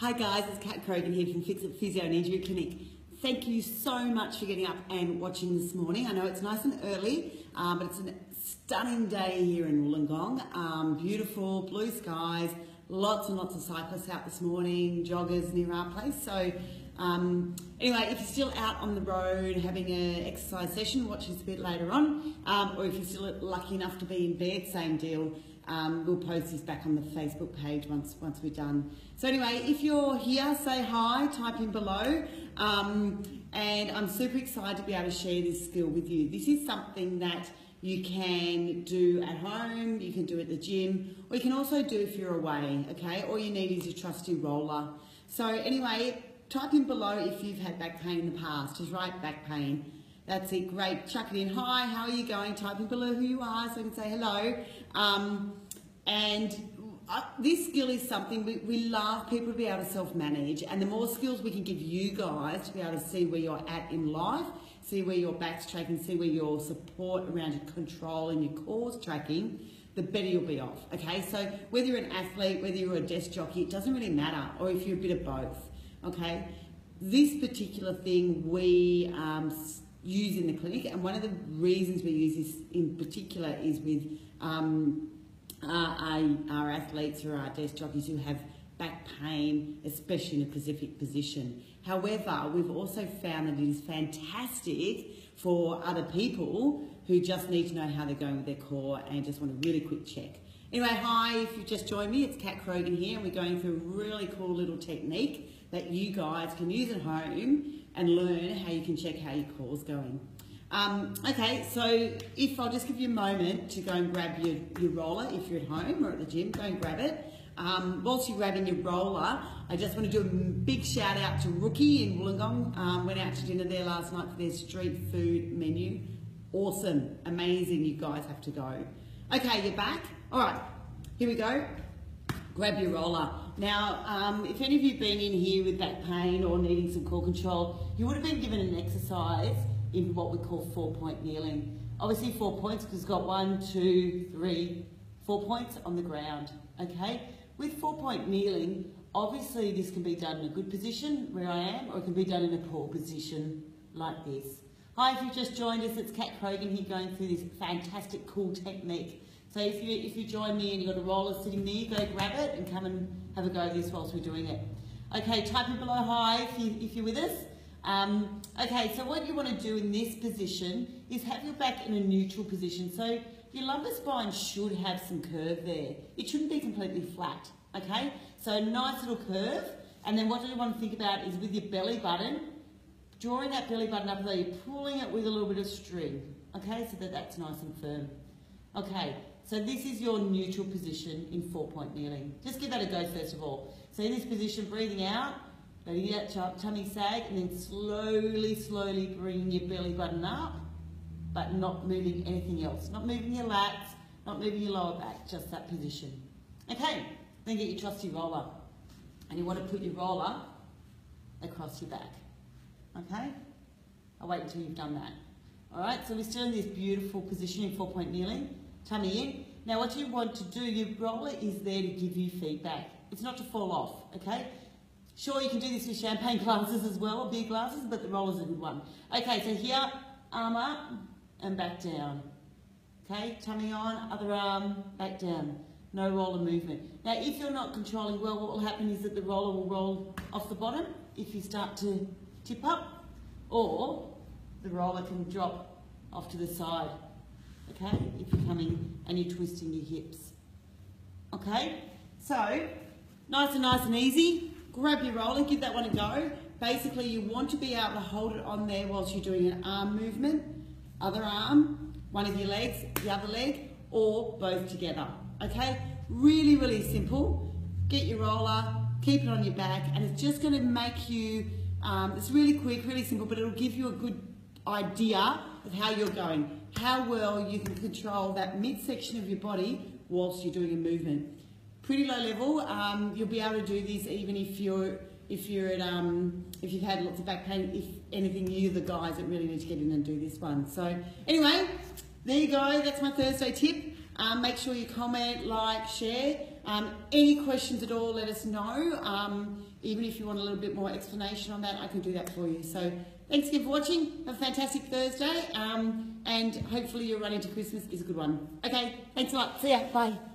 Hi guys, it's Kat Krogan here from Phyxit Physio and Injury Clinic. Thank you so much for getting up and watching this morning. I know it's nice and early, um, but it's a stunning day here in Wollongong. Um, beautiful blue skies, lots and lots of cyclists out this morning, joggers near our place. So um, anyway, if you're still out on the road having an exercise session, watch this a bit later on, um, or if you're still lucky enough to be in bed, same deal. Um, we'll post this back on the Facebook page once once we're done. So anyway, if you're here, say hi, type in below. Um, and I'm super excited to be able to share this skill with you. This is something that you can do at home, you can do at the gym, or you can also do if you're away, okay? All you need is your trusty roller. So anyway, type in below if you've had back pain in the past. Just write back pain. That's it, great. Chuck it in. Hi, how are you going? Type in below who you are so I can say hello. Um, and uh, this skill is something we, we love people to be able to self-manage and the more skills we can give you guys to be able to see where you're at in life, see where your back's tracking, see where your support around your control and your core's tracking, the better you'll be off. Okay, so whether you're an athlete, whether you're a desk jockey, it doesn't really matter, or if you're a bit of both. Okay, this particular thing we um, use in the clinic, and one of the reasons we use this in particular is with um, our, our athletes or our desk jockeys who have back pain, especially in a specific position. However, we've also found that it is fantastic for other people who just need to know how they're going with their core and just want a really quick check. Anyway, hi, if you've just joined me, it's Kat Krogan here, and we're going through a really cool little technique that you guys can use at home and learn how you can check how your core's going. Um, okay, so if I'll just give you a moment to go and grab your, your roller, if you're at home or at the gym, go and grab it. Um, whilst you're grabbing your roller, I just want to do a big shout out to Rookie in Wollongong. Um, went out to dinner there last night for their street food menu. Awesome, amazing, you guys have to go. Okay, you're back. All right, here we go. Grab your roller. Now, um, if any of you have been in here with back pain or needing some core control, you would have been given an exercise in what we call four point kneeling. Obviously four points because it's got one, two, three, four points on the ground, okay? With four point kneeling, obviously this can be done in a good position where I am or it can be done in a poor position like this. Hi, if you've just joined us, it's Kat Krogan here going through this fantastic, cool technique. So if you, if you join me and you've got a roller sitting there, go grab it and come and have a go at this whilst we're doing it. Okay, type in below hi if, you, if you're with us. Um, okay, so what you want to do in this position is have your back in a neutral position. So your lumbar spine should have some curve there. It shouldn't be completely flat, okay? So nice little curve. And then what you want to think about is with your belly button, drawing that belly button up there, you're pulling it with a little bit of string, okay? So that that's nice and firm. Okay, so this is your neutral position in four-point kneeling. Just give that a go first of all. So in this position, breathing out, Letting that tummy sag and then slowly, slowly bringing your belly button up, but not moving anything else. Not moving your lats, not moving your lower back, just that position. Okay, then get your trusty roller. And you want to put your roller across your back. Okay? I'll wait until you've done that. Alright, so we're still in this beautiful position in four-point kneeling. Tummy in. Now what you want to do, your roller is there to give you feedback. It's not to fall off, okay? Sure, you can do this with champagne glasses as well, beer glasses, but the roller's a good one. Okay, so here, arm up and back down. Okay, tummy on, other arm, back down. No roller movement. Now, if you're not controlling well, what will happen is that the roller will roll off the bottom if you start to tip up, or the roller can drop off to the side, okay, if you're coming and you're twisting your hips. Okay, so nice and nice and easy grab your roller, give that one a go. Basically, you want to be able to hold it on there whilst you're doing an arm movement, other arm, one of your legs, the other leg, or both together, okay? Really, really simple. Get your roller, keep it on your back, and it's just gonna make you, um, it's really quick, really simple, but it'll give you a good idea of how you're going, how well you can control that midsection of your body whilst you're doing a movement pretty low level. Um, you'll be able to do this even if you're if you're at um, if you've had lots of back pain. If anything, you're the guys that really need to get in and do this one. So anyway, there you go. That's my Thursday tip. Um, make sure you comment, like, share. Um, any questions at all, let us know. Um, even if you want a little bit more explanation on that, I can do that for you. So thanks again for watching. Have a fantastic Thursday. Um, and hopefully your run into Christmas is a good one. Okay, thanks a lot. See ya. Bye.